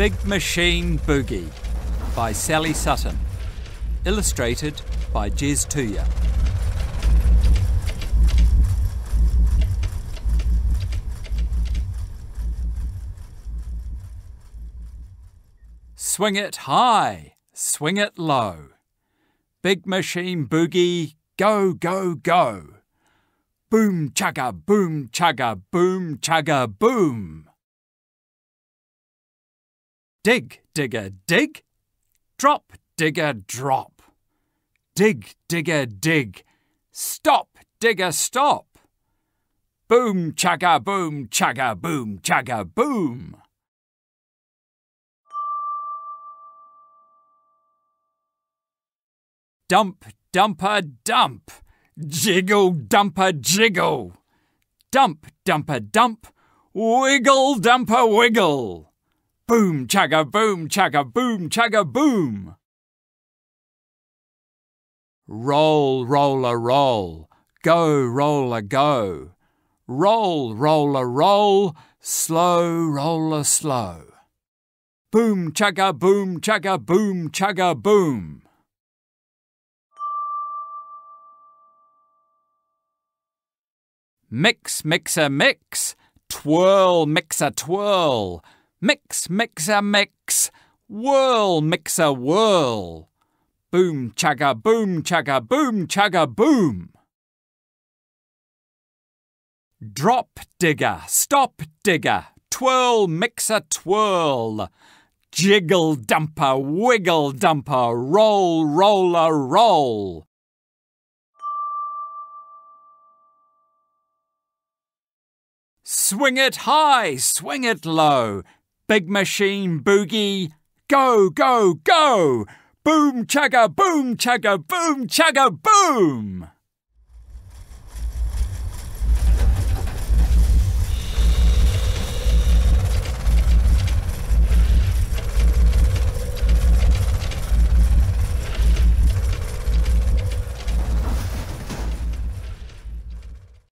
Big Machine Boogie by Sally Sutton. Illustrated by Jez Tuya. Swing it high, swing it low. Big machine boogie, go, go, go. Boom chugga, boom chugga, boom chugga, boom. Dig, digger, dig. Drop, digger, drop. Dig, digger, dig. Stop, digger, stop. Boom chugga, boom chugga, boom chugga, boom. Dump, dumper, dump. Jiggle, dumper, jiggle. Dump, dumper, dump. Wiggle, dumper, wiggle. Boom, chugga, boom, chugga, boom, chugga, boom. Roll, roller, roll. Go, roller, go. Roll, roller, roll. Slow, roller, slow. Boom, chugga, boom, chugga, boom, chugga, boom. Mix, mixer, mix. Twirl, mixer, twirl. Mix, mixer, mix. Whirl, mixer, whirl. Boom, chugga, boom, chugga, boom, chugga, boom. Drop digger, stop digger. Twirl, mixer, twirl. Jiggle dumper, wiggle dumper, roll, roller, roll. Swing it high, swing it low. Big machine boogie, go, go, go. Boom chugga, boom chugga, boom chugga, boom.